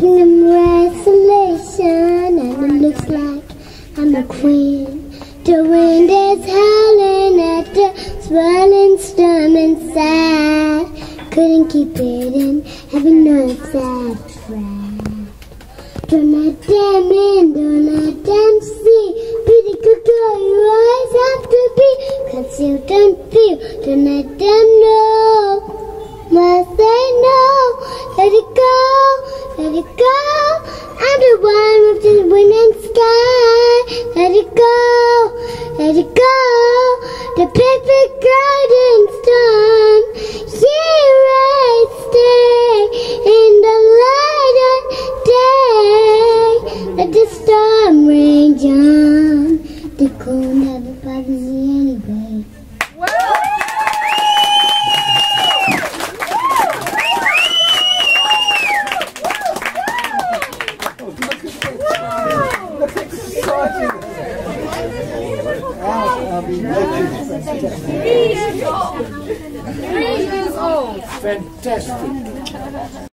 Congratulations, and it looks like I'm a queen. The wind is howling at the swirling storm inside. Couldn't keep it in, having no sad friend. Don't let them in, don't let them see. Pretty good girl you always have to be. Cause you don't feel, don't let them know. Let it go, let it go. The perfect golden storm. Here I stay in the light of day. Let the storm Three years old. Fantastic.